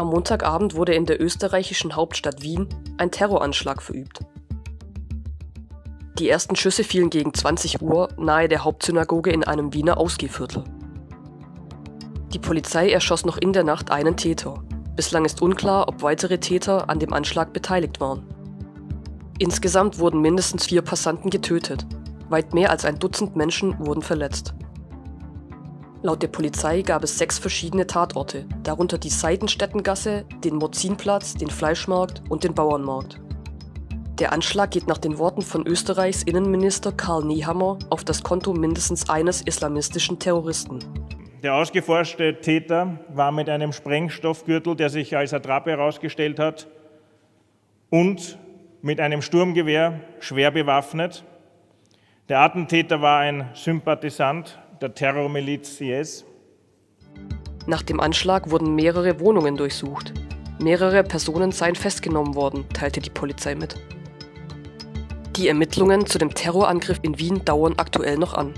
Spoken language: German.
Am Montagabend wurde in der österreichischen Hauptstadt Wien ein Terroranschlag verübt. Die ersten Schüsse fielen gegen 20 Uhr nahe der Hauptsynagoge in einem Wiener Ausgehviertel. Die Polizei erschoss noch in der Nacht einen Täter. Bislang ist unklar, ob weitere Täter an dem Anschlag beteiligt waren. Insgesamt wurden mindestens vier Passanten getötet. Weit mehr als ein Dutzend Menschen wurden verletzt. Laut der Polizei gab es sechs verschiedene Tatorte, darunter die Seitenstättengasse, den Mozinplatz, den Fleischmarkt und den Bauernmarkt. Der Anschlag geht nach den Worten von Österreichs Innenminister Karl Nehammer auf das Konto mindestens eines islamistischen Terroristen. Der ausgeforschte Täter war mit einem Sprengstoffgürtel, der sich als Attrappe herausgestellt hat, und mit einem Sturmgewehr schwer bewaffnet. Der Attentäter war ein Sympathisant der Terrormiliz IS. Nach dem Anschlag wurden mehrere Wohnungen durchsucht. Mehrere Personen seien festgenommen worden, teilte die Polizei mit. Die Ermittlungen zu dem Terrorangriff in Wien dauern aktuell noch an.